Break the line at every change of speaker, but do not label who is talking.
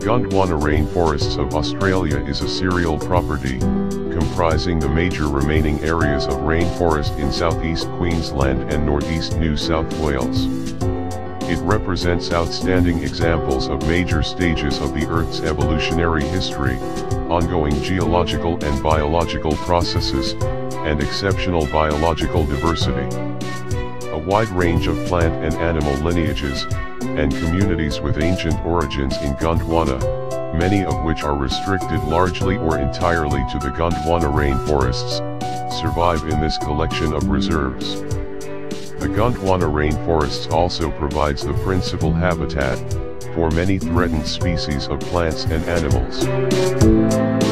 Gondwana rainforests of Australia is a serial property, comprising the major remaining areas of rainforest in southeast Queensland and northeast New South Wales. It represents outstanding examples of major stages of the Earth's evolutionary history, ongoing geological and biological processes, and exceptional biological diversity. A wide range of plant and animal lineages, and communities with ancient origins in Gondwana, many of which are restricted largely or entirely to the Gondwana rainforests, survive in this collection of reserves. The Gondwana rainforests also provides the principal habitat, for many threatened species of plants and animals.